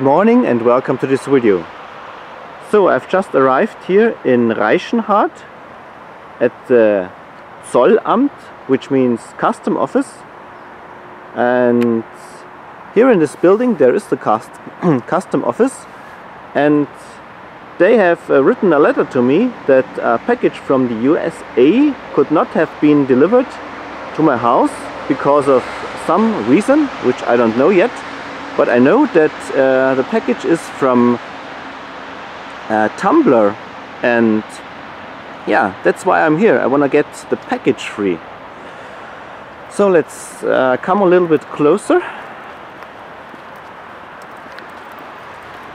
Good morning and welcome to this video. So I've just arrived here in Reichenhall at the Zollamt, which means custom office. And here in this building there is the cust custom office and they have uh, written a letter to me that a package from the USA could not have been delivered to my house because of some reason, which I don't know yet. But I know that uh, the package is from uh, Tumblr and yeah, that's why I'm here. I want to get the package free. So let's uh, come a little bit closer.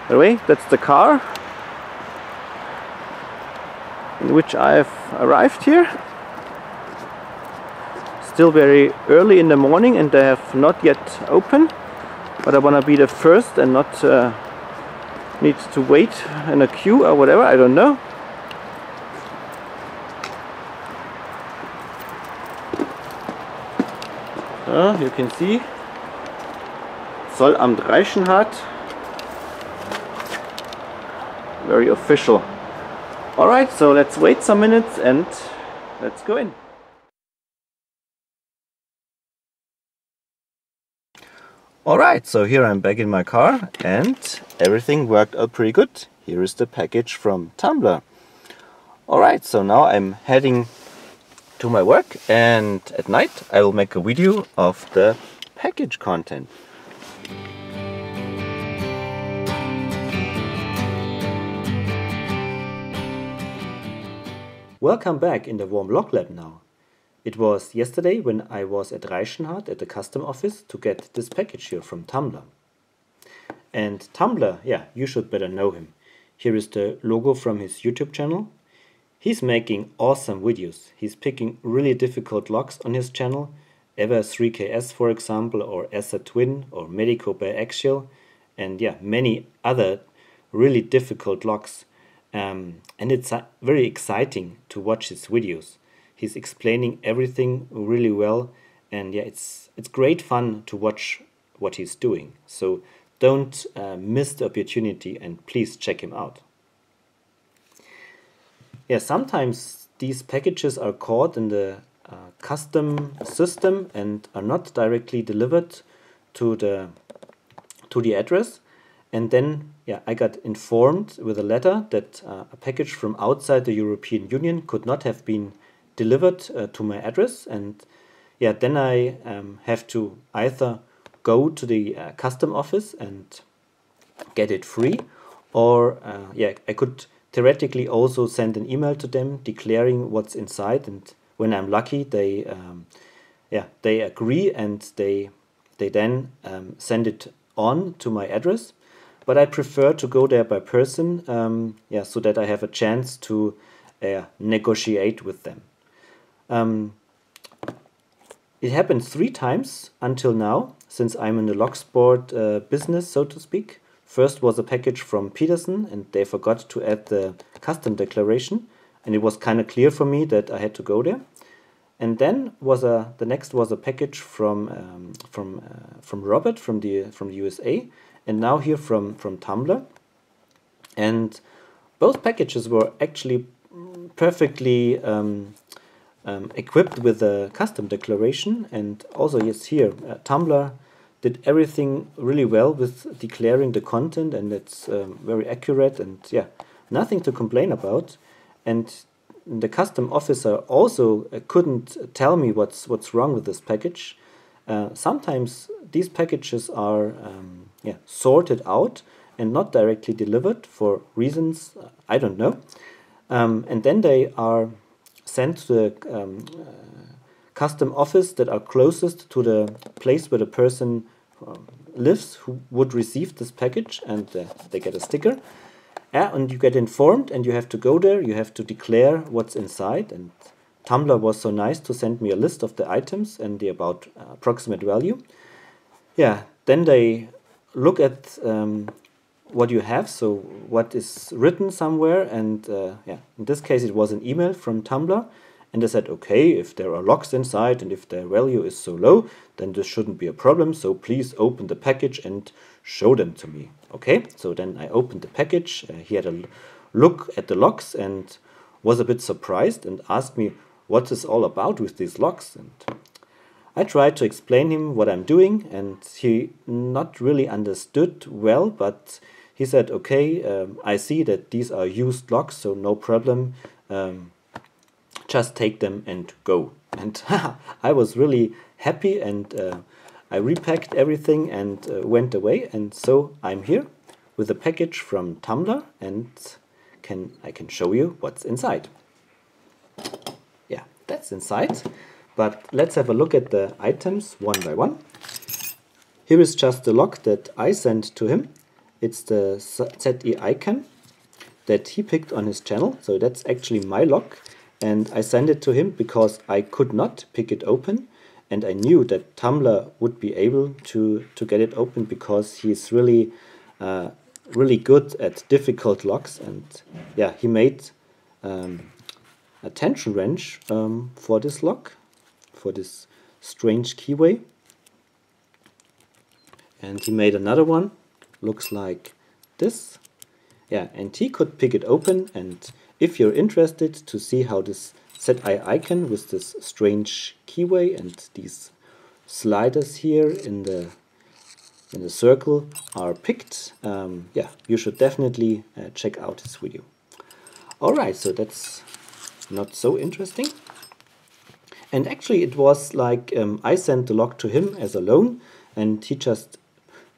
By way, that's the car in which I've arrived here. Still very early in the morning and they have not yet opened. But I want to be the first and not uh, need to wait in a queue or whatever, I don't know. Uh, you can see Zollamt Reichenhall. Very official. Alright, so let's wait some minutes and let's go in. Alright, so here I'm back in my car and everything worked out pretty good. Here is the package from Tumblr. Alright, so now I'm heading to my work and at night I will make a video of the package content. Welcome back in the warm log lab now. It was yesterday when I was at Reichenhall at the custom office to get this package here from Tumblr. And Tumblr, yeah, you should better know him. Here is the logo from his YouTube channel. He's making awesome videos. He's picking really difficult locks on his channel, EVVA 3KS for example, or ASSA Twin, or Medeco Biaxial, and yeah, many other really difficult locks. um, and it's uh, very exciting to watch his videos. He's explaining everything really well, and yeah, it's it's great fun to watch what he's doing. So don't uh, miss the opportunity, and please check him out. Yeah, sometimes these packages are caught in the uh, custom system and are not directly delivered to the to the address and then, yeah, I got informed with a letter that uh, a package from outside the European Union could not have been delivered uh, to my address. And yeah, then I um, have to either go to the uh, custom office and get it free, or uh, yeah, I could theoretically also send an email to them declaring what's inside. And when I'm lucky, they um, yeah they agree and they they then um, send it on to my address but I prefer to go there by person, um, yeah, so that I have a chance to uh, negotiate with them. Um, it happened three times until now, since I'm in the Locksport uh, business, so to speak. First was a package from Peterson, and they forgot to add the custom declaration, and it was kind of clear for me that I had to go there. And then was a the next was a package from um, from uh, from Robert from the from the USA, and now here from, from Tumblr. And both packages were actually perfectly um, um, equipped with a custom declaration. And also, yes, here, uh, Tumblr did everything really well with declaring the content, and it's um, very accurate and yeah, nothing to complain about. And the custom officer also uh, couldn't tell me what's what's wrong with this package. Uh, sometimes these packages are um, yeah, sorted out and not directly delivered for reasons uh, I don't know. Um, and then they are sent to the um, uh, custom office that are closest to the place where the person um, lives who would receive this package and they get a sticker. And you get informed and you have to go there, you have to declare what's inside and Tumblr was so nice to send me a list of the items and the about uh, approximate value. Yeah, then they look at um, what you have, so what is written somewhere, and uh, yeah, in this case it was an email from Tumblr, and they said, okay, if there are locks inside and if their value is so low, then this shouldn't be a problem, so please open the package and show them to me. Okay, so then I opened the package. Uh, he had a look at the locks and was a bit surprised and asked me what is all about with these locks. And I tried to explain him what I'm doing, and he not really understood well, but he said, "Okay, um, I see that these are used locks, so no problem. Um, just take them and go." And I was really happy, and uh, I repacked everything and uh, went away. And so I'm here with a package from Tumbler, and can I can show you what's inside. Yeah, that's inside. But let's have a look at the items one by one. Here is just the lock that I sent to him. It's the ZI IKON that he picked on his channel. So that's actually my lock. And I sent it to him because I could not pick it open. And I knew that Tumbler would be able to, to get it open because he's really, uh, really good at difficult locks. And yeah, he made um, a tension wrench um, for this lock for this strange keyway. And he made another one, looks like this. Yeah, and he could pick it open and if you're interested to see how this ZI IKON with this strange keyway and these sliders here in the in the circle are picked, um, yeah, you should definitely uh, check out this video. Alright, so that's not so interesting. And actually it was like um, I sent the log to him as a loan and he just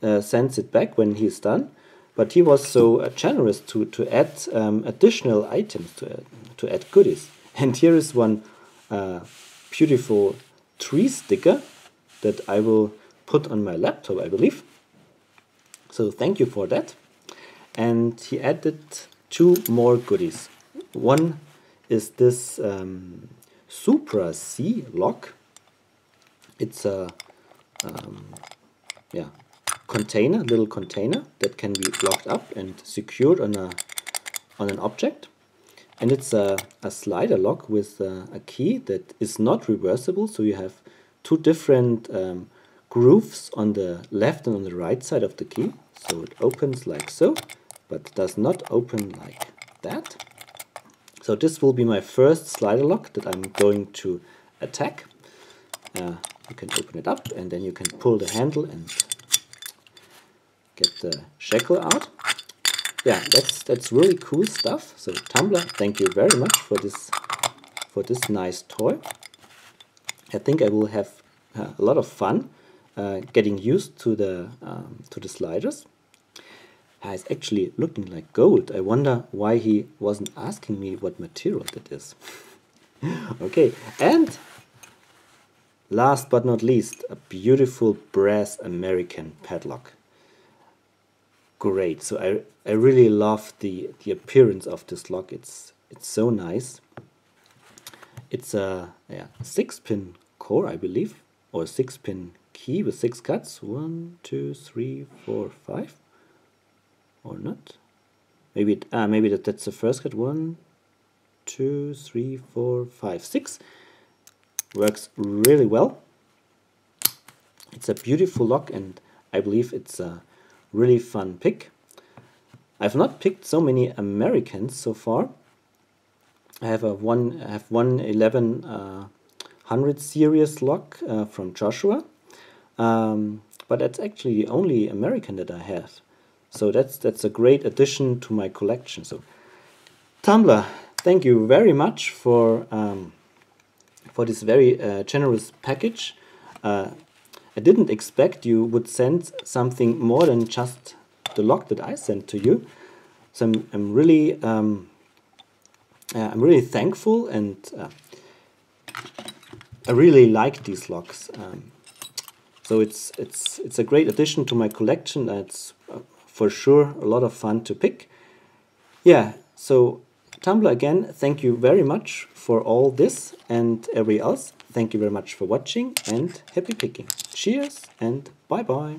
uh, sends it back when he's done. But he was so uh, generous to, to add um, additional items, to, uh, to add goodies. And here is one uh, beautiful tree sticker that I will put on my laptop, I believe. So thank you for that. And he added two more goodies. One is this um, Supra C lock. It's a um, yeah container, little container that can be locked up and secured on a on an object. And it's a, a slider lock with a, a key that is not reversible, so you have two different um, grooves on the left and on the right side of the key. So it opens like so, but does not open like that. So this will be my first slider lock that I'm going to attack. Uh, you can open it up and then you can pull the handle and get the shackle out. Yeah, that's that's really cool stuff. So Tumbler, thank you very much for this for this nice toy. I think I will have uh, a lot of fun uh, getting used to the um, to the sliders. It's actually looking like gold. I wonder why he wasn't asking me what material that is. okay, and last but not least, a beautiful brass American padlock. Great. So I I really love the the appearance of this lock. It's it's so nice. It's a yeah six pin core, I believe, or six pin key with six cuts. One, two, three, four, five or not. Maybe it, ah, maybe that, that's the first cut. One, two, three, four, five, six. Works really well. It's a beautiful lock and I believe it's a really fun pick. I've not picked so many Americans so far. I have a one I have one eleven uh, hundred series lock uh, from Joshua, um, but that's actually the only American that I have. So that's that's a great addition to my collection. So Tumbler, thank you very much for um, for this very uh, generous package. Uh, I didn't expect you would send something more than just the log that I sent to you. So I'm, I'm really um, uh, I'm really thankful and uh, I really like these logs. Um, so it's it's it's a great addition to my collection. It's uh, for sure a lot of fun to pick. Yeah, so Tumblr again, thank you very much for all this and every else. Thank you very much for watching and happy picking. Cheers and bye bye.